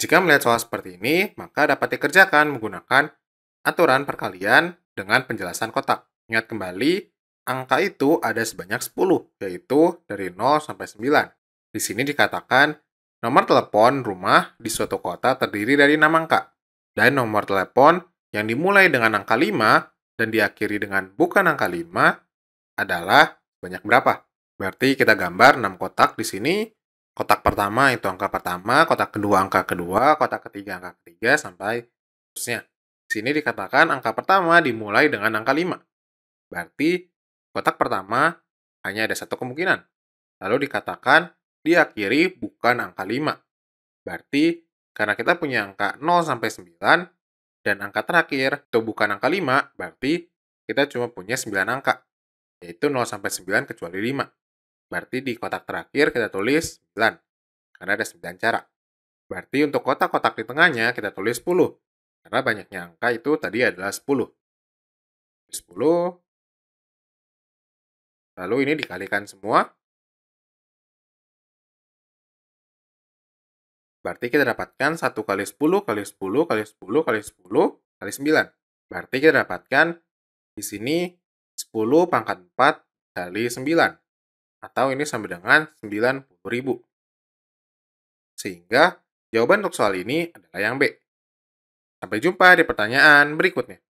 Jika melihat soal seperti ini, maka dapat dikerjakan menggunakan aturan perkalian dengan penjelasan kotak. Ingat kembali, angka itu ada sebanyak 10, yaitu dari 0 sampai 9. Di sini dikatakan, nomor telepon rumah di suatu kota terdiri dari 6 angka. Dan nomor telepon yang dimulai dengan angka 5 dan diakhiri dengan bukan angka 5 adalah banyak berapa? Berarti kita gambar 6 kotak di sini kotak pertama itu angka pertama, kotak kedua angka kedua, kotak ketiga angka ketiga, sampai seterusnya. Di sini dikatakan angka pertama dimulai dengan angka 5. Berarti kotak pertama hanya ada satu kemungkinan. Lalu dikatakan diakhiri bukan angka 5. Berarti karena kita punya angka 0 sampai 9 dan angka terakhir itu bukan angka 5, berarti kita cuma punya 9 angka, yaitu 0 sampai 9 kecuali 5. Berarti di kotak terakhir kita tulis 9, karena ada 9 cara. Berarti untuk kotak-kotak di tengahnya kita tulis 10, karena banyaknya angka itu tadi adalah 10. 10, lalu ini dikalikan semua, berarti kita dapatkan 1 kali 10 kali 10 kali 10 kali 10 kali 9. Berarti kita dapatkan di sini 10 pangkat 4 kali 9 atau ini sama dengan 90.000. Sehingga jawaban untuk soal ini adalah yang B. Sampai jumpa di pertanyaan berikutnya.